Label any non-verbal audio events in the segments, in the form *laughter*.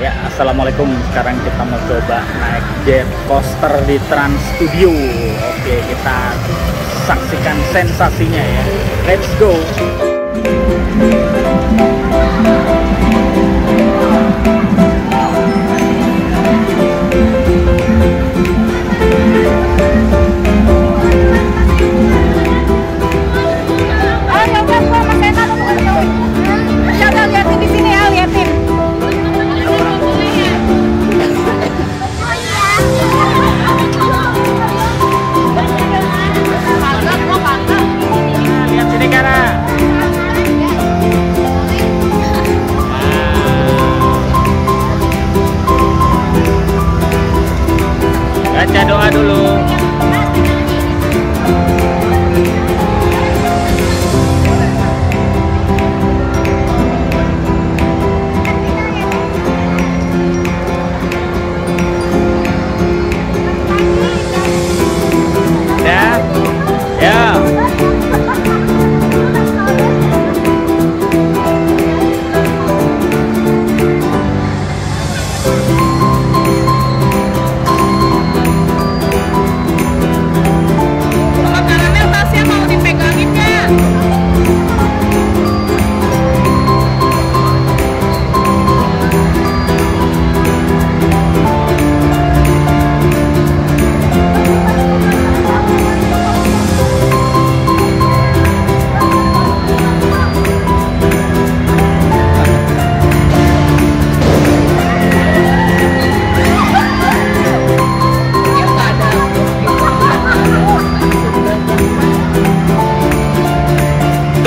Ya, assalamualaikum. Sekarang kita mau coba naik jet coaster di Trans Studio. Oke, kita saksikan sensasinya ya. Let's go. Dulu.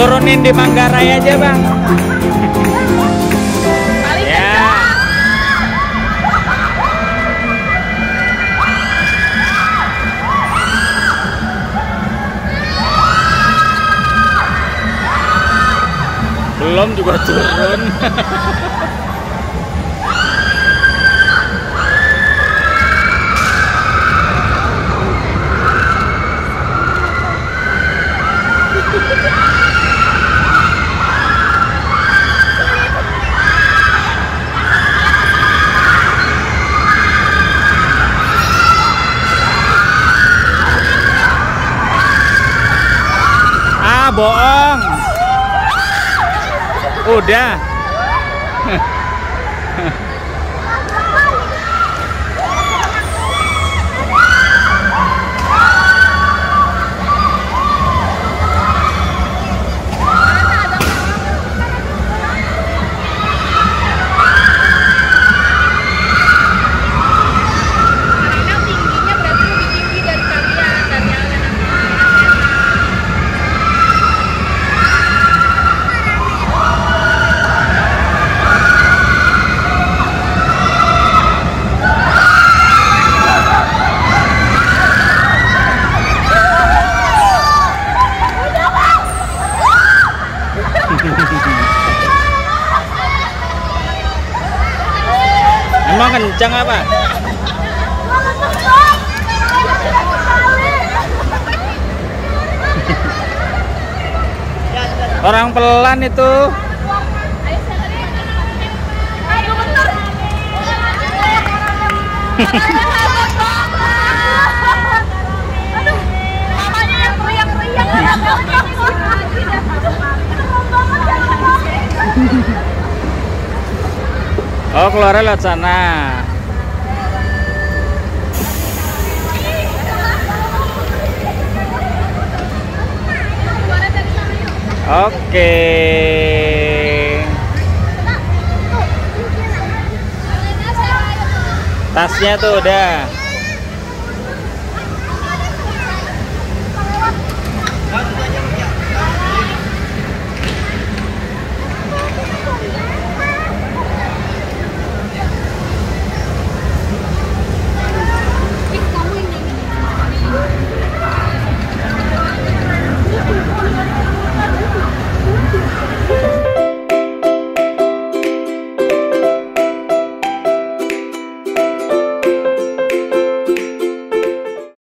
Turunin di Manggarai aja, Bang. Ya. Belum juga turun. *laughs* Ah, bohong. Udah. *laughs* Emang kencang apa? *laughs* Orang pelan itu. Aduh. *laughs* Oh, keluar lewat sana. Oke. Tasnya tuh udah.